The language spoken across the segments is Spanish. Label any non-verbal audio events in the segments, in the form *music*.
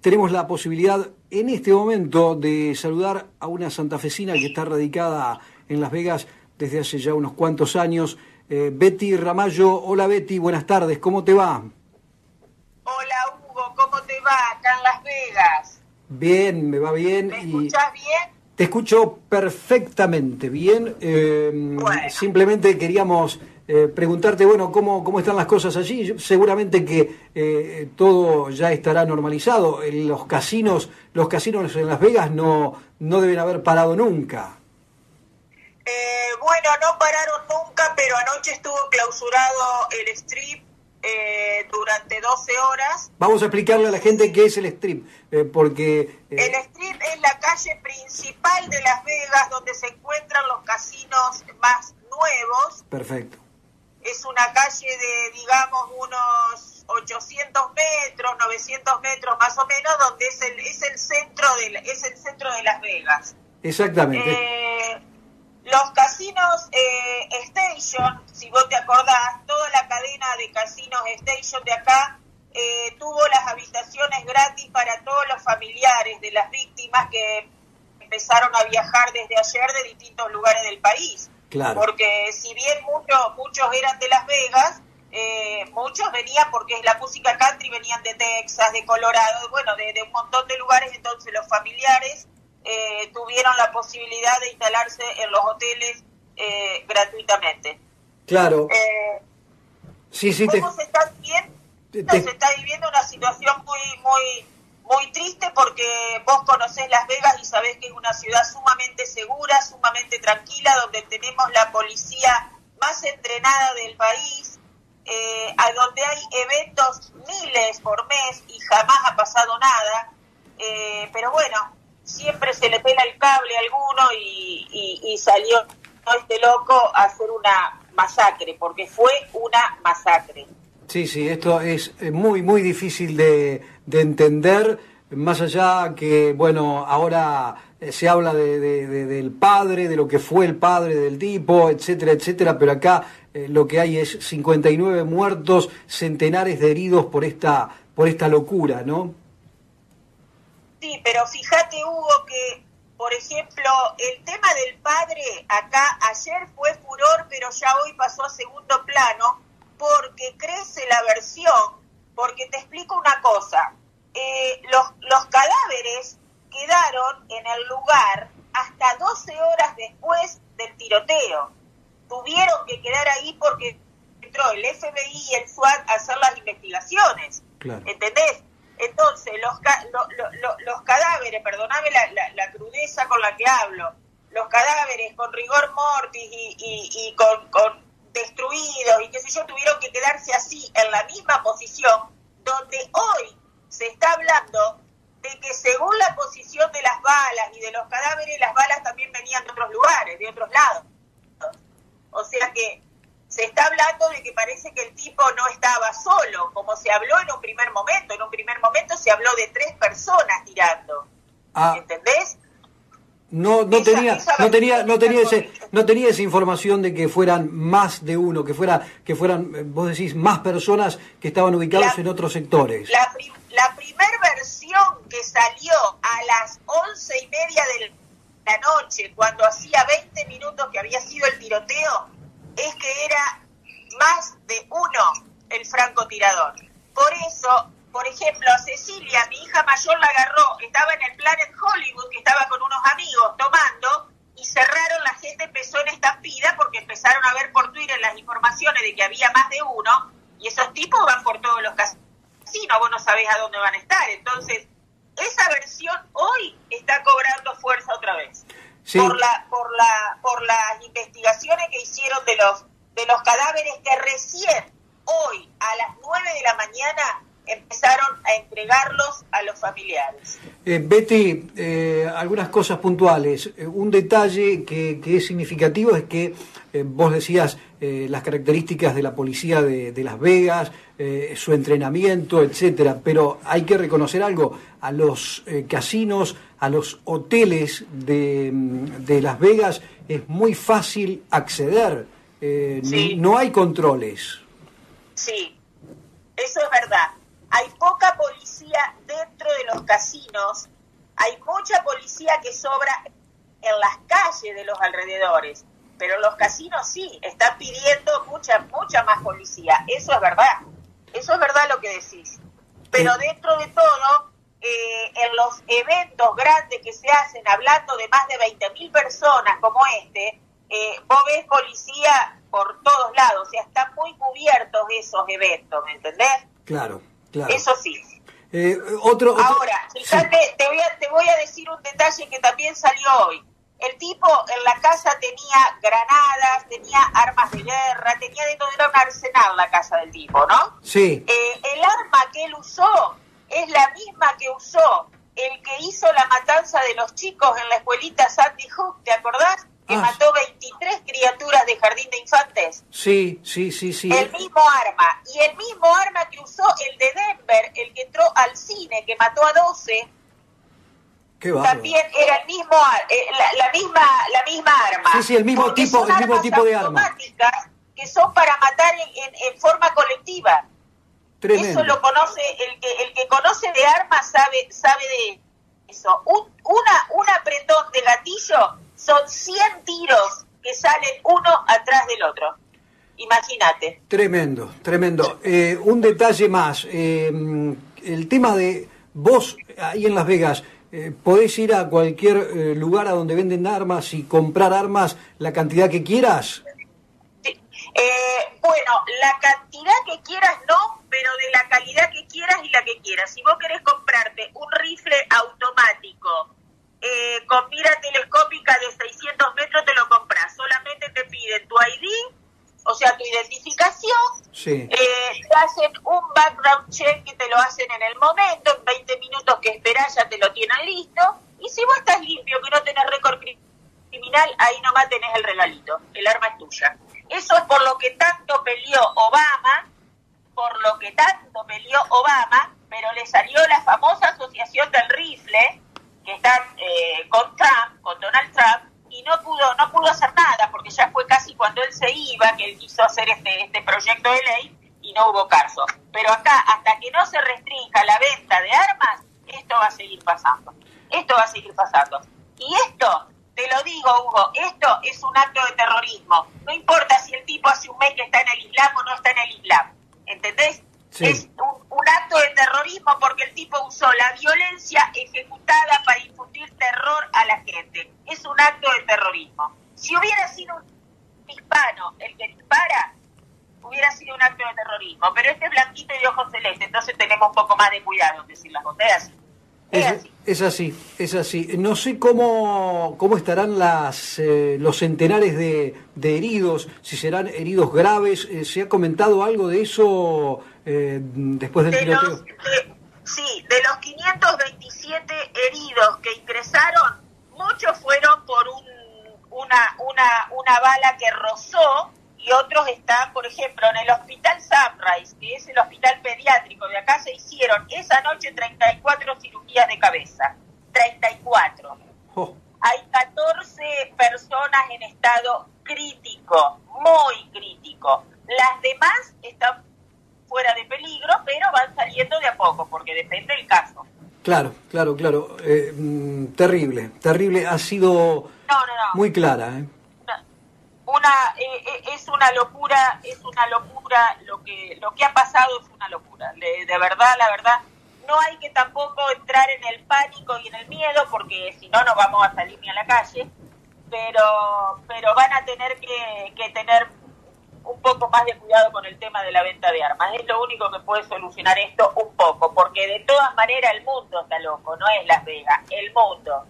tenemos la posibilidad en este momento de saludar a una santafesina que está radicada en Las Vegas desde hace ya unos cuantos años. Eh, Betty Ramallo, hola Betty, buenas tardes, ¿cómo te va? Hola Hugo, ¿cómo te va acá en Las Vegas? Bien, me va bien. ¿Me escuchás bien? Te escucho perfectamente bien. Eh, simplemente queríamos eh, preguntarte, bueno, ¿cómo, cómo están las cosas allí. Seguramente que eh, todo ya estará normalizado. Los casinos, los casinos en Las Vegas no, no deben haber parado nunca. Eh, bueno, no pararon nunca, pero anoche estuvo clausurado el strip durante 12 horas. Vamos a explicarle a la gente qué es el strip, porque... el strip es la calle principal de Las Vegas donde se encuentran los casinos más nuevos. Perfecto es una calle de, digamos, unos 800 metros, 900 metros más o menos, donde es el, es el, centro, de, es el centro de Las Vegas. Exactamente. Eh, los casinos eh, Station, si vos te acordás, toda la cadena de casinos Station de acá eh, tuvo las habitaciones gratis para todos los familiares de las víctimas que empezaron a viajar desde ayer de distintos lugares del país. Porque si bien muchos muchos eran de Las Vegas, eh, muchos venían porque es la música country, venían de Texas, de Colorado, bueno, de, un montón de lugares, entonces los familiares eh, tuvieron la posibilidad de instalarse en los hoteles eh, gratuitamente. Claro. sí, sí, ¿Cómo se está viviendo? Se está viviendo una situación muy, muy muy triste porque vos conocés Las Vegas y sabés que es una ciudad tranquila, donde tenemos la policía más entrenada del país, eh, a donde hay eventos miles por mes y jamás ha pasado nada. Eh, pero bueno, siempre se le pela el cable a alguno y, y salió este loco a hacer una masacre, porque fue una masacre. Sí, sí, esto es eh, muy, muy difícil de entender, más allá que, bueno, ahora eh, se habla de, del padre, de lo que fue el padre del tipo, etcétera, etcétera, pero acá eh, lo que hay es 59 muertos, centenares de heridos por esta, por esta locura, ¿no? Sí, pero fíjate, Hugo, que, por ejemplo, el tema del padre acá ayer fue furor, pero ya hoy pasó a segundo plano porque crece la versión, porque te explico una cosa, eh, los, los cadáveres quedaron en el lugar hasta 12 horas después del tiroteo. Tuvieron que quedar ahí porque entró el FBI y el SWAT a hacer las investigaciones. ¿Entendés? Entonces, los, los cadáveres, perdóname la, crudeza con la que hablo, los cadáveres con rigor mortis y, con, con destruidos y qué sé yo, tuvieron que quedarse así en la misma posición, donde hoy se está hablando de que según la posición de las balas y de los cadáveres, las balas también venían de otros lugares, de otros lados. O sea que se está hablando de que parece que el tipo no estaba solo, como se habló en un primer momento. En un primer momento se habló de tres personas tirando. Ah. ¿Entendés? No, no tenía, no tenía, no tenía ese, no tenía esa información de que fueran más de uno, que fuera, que fueran, eh, vos decís, más personas que estaban ubicados en otros sectores. La, la primera versión que salió a las once y media de la noche, cuando hacía 20 minutos que había sido el tiroteo, es que era más de uno el francotirador. Por eso por ejemplo, a Cecilia, mi hija mayor, la agarró, estaba en el Planet Hollywood, que estaba amigos tomando, y cerraron, la gente empezó en estampida porque empezaron a ver por Twitter las informaciones de que había más de uno, y esos tipos van por todos los casinos, vos no sabés a dónde van a estar. Entonces, esa versión hoy está cobrando fuerza otra vez. Por, la, por, la, por las investigaciones que hicieron de los, de los cadáveres que recién hoy a las 9 de la mañana empezaron a entregarlos a los familiares. Eh, Betty, eh, algunas cosas puntuales. Eh, un detalle que, es significativo es que vos decías las características de la policía de, Las Vegas, su entrenamiento, etcétera, pero hay que reconocer algo, a los casinos, a los hoteles de, de, Las Vegas es muy fácil acceder, no hay controles. Sí, eso es verdad hay poca policía de dentro de los casinos hay mucha policía que sobra en las calles de los alrededores, pero los casinos sí, están pidiendo mucha, mucha más policía. Eso es verdad, eso es verdad lo que decís. Pero dentro de todo, eh, en los eventos grandes que se hacen, hablando de más de 20.000 personas como este, eh, vos ves policía por todos lados, o sea, están muy cubiertos esos eventos, ¿me entendés? Claro, claro. Eso sí. Eh, otro, Ahora, *laughs* fíjate, te, voy a, te voy a decir un detalle que también salió hoy. El tipo en la casa tenía granadas, tenía armas de guerra, tenía de todo, era un arsenal la casa del tipo, ¿no? Sí. Eh, el arma que él usó es la misma que usó el que hizo la matanza de los chicos en la escuelita Sandy Hook, ¿te acordás? Que Ah. mató 23 criaturas de jardín de infantes. Sí, sí, sí, sí. El mismo arma. Y el mismo arma que usó el de Denver, el que entró al cine, que mató a 12, Qué también era el mismo eh, la, la misma la misma arma. Sí, sí, el mismo Porque tipo- el mismo tipo de arma. Que son para matar en, en- en forma colectiva. Tremendo. Eso lo conoce, el que, el que conoce de armas sabe, sabe de eso. Un, una, un apretón de gatillo son 100 tiros que salen uno atrás del otro. Imagínate. Tremendo, tremendo. Eh, un detalle más. eh, el tema de vos, ahí en Las Vegas, eh, podés ir a cualquier eh, lugar a donde venden armas y comprar armas la cantidad que quieras. Sí. Eh, bueno, la cantidad que quieras no, pero de la calidad que quieras y la que quieras. Si vos querés comprarte un rifle automático eh, con mira telescópica de 600 metros, te lo compras. Solamente te piden tu ID, o sea, tu identificación. Sí. Eh, te hacen un background check que te lo hacen en el momento, en 20 minutos que esperás ya te lo tienen listo. Y si vos estás limpio, que no tenés récord cri- criminal, ahí nomás tenés el regalito. El arma es tuya. Eso es por lo que tanto peleó Obama, por lo que tanto peleó Obama, pero le salió la famosa asociación del rifle, que está eh, con Trump, con Donald Trump, y no pudo, no pudo hacer nada, porque ya fue casi cuando él se iba, que él quiso hacer este, este proyecto de ley, y no hubo caso. Pero acá, hasta que no se restrinja la venta de armas, esto va a seguir pasando. Esto va a seguir pasando. Y esto, te lo digo, Hugo, esto es un acto de terrorismo. No importa si el tipo hace un mes que está en el Islam o no está en el Islam. ¿Entendés? Sí. Es un, un acto de terrorismo porque el tipo usó la violencia ejecutada para infundir terror a la gente. Es un acto de terrorismo. Si hubiera sido un hispano el que dispara, hubiera sido un acto de terrorismo. Pero este es blanquito y de ojos celestes, entonces tenemos un poco más de cuidado en decir las cosas. Es así. Es Es, así. es así, es así. No sé cómo, cómo estarán las, eh, los centenares de, de heridos, si serán heridos graves. Eh, ¿Se ha comentado algo de eso eh, después del de tiroteo? los, de- sí, de los 527 heridos que ingresaron, muchos fueron por un, una, una, una bala que rozó y otros están, por ejemplo, en el hospital Sunrise, que es el hospital pediátrico de acá, se hicieron esa noche 34 cirugías de cabeza. 34 Oh, hay 14 personas en estado crítico, muy crítico. Las demás están fuera de peligro, pero van porque depende del caso. claro, claro, claro. Eh, mm, terrible, terrible. Ha sido No, no, no. muy clara. ¿eh? Una, una, eh, eh, es una locura, es una locura, lo que, lo que ha pasado es una locura. De, de verdad, la verdad, no hay que tampoco entrar en el pánico y en el miedo, porque si no, no vamos a salir ni a la calle, pero, pero van a tener que, que tener un poco más de cuidado con el tema de la venta de armas. Es lo único que puede solucionar esto un poco, porque de todas maneras el mundo está loco, no es Las Vegas, el mundo.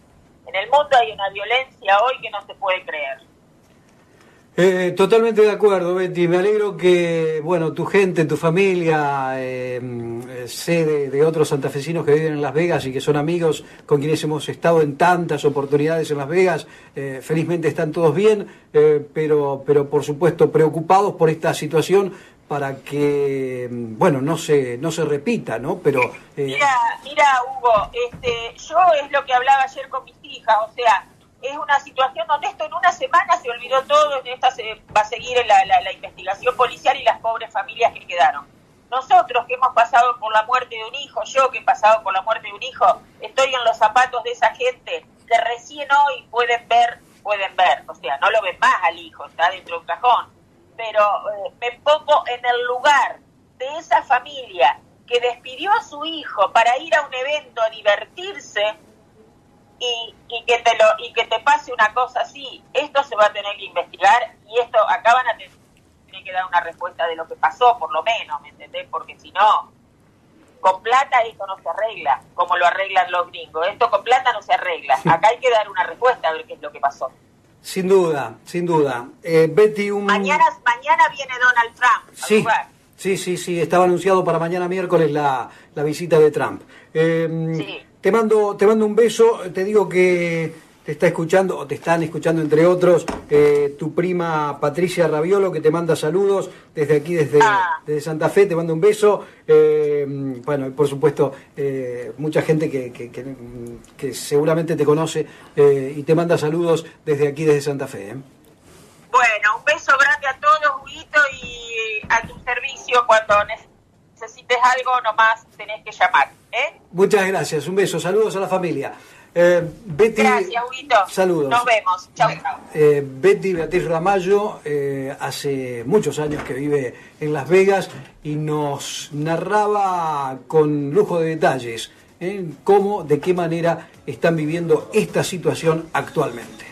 En el mundo hay una violencia hoy que no se puede creer. Eh, totalmente de acuerdo, Betty. Me alegro que, bueno, tu gente, tu familia, eh, sé de, otros santafesinos que viven en Las Vegas y que son amigos con quienes hemos estado en tantas oportunidades en Las Vegas. Eh, felizmente están todos bien, eh, pero, pero por supuesto preocupados por esta situación para que, bueno, no se, no se repita, ¿no? Pero eh, Mira, mira, Hugo, este, yo es lo que hablaba ayer con mis hijas, o sea, es una situación donde esto en una semana se olvidó todo, en esta se va a seguir la, investigación policial y las pobres familias que quedaron. nosotros que hemos pasado por la muerte de un hijo, yo que he pasado por la muerte de un hijo, estoy en los zapatos de esa gente que recién hoy pueden ver, pueden ver, o sea, no lo ven más al hijo, está dentro de un cajón, pero eh, me pongo en el lugar de esa familia que despidió a su hijo para ir a un evento a divertirse y, y, que te lo y que te pase una cosa así, esto se va a tener que investigar y esto acaban a tener que dar una respuesta de lo que pasó, por lo menos, ¿me entendés? Porque si no, con plata esto no se arregla, como lo arreglan los gringos. Esto con plata no se arregla. Acá hay que dar una respuesta a ver qué es lo que pasó. Sin duda, sin duda. Eh, Betty, un... Mañana, mañana viene Donald Trump. Sí, sí, sí, sí, estaba anunciado para mañana miércoles la, la visita de Trump. Eh, sí. Te mando, te mando un beso, te digo que te está escuchando, o te están escuchando entre otros, eh, tu prima Patricia Raviolo, que te manda saludos desde aquí, desde, ah. desde Santa Fe, te mando un beso. Eh, bueno, por supuesto, eh, mucha gente que, que, que, seguramente te conoce y te manda saludos desde aquí, desde Santa Fe. Bueno, un beso grande a todos, Huguito, y a tu servicio cuando necesites algo, nomás tenés que llamar. Muchas gracias, un beso, saludos a la familia. Eh, Betty, Gracias, Huguito. Saludos. Nos vemos. Chau, chau. Eh, Betty Beatriz Ramallo eh, hace muchos años que vive en Las Vegas y nos narraba con lujo de detalles cómo, de qué manera están viviendo esta situación actualmente.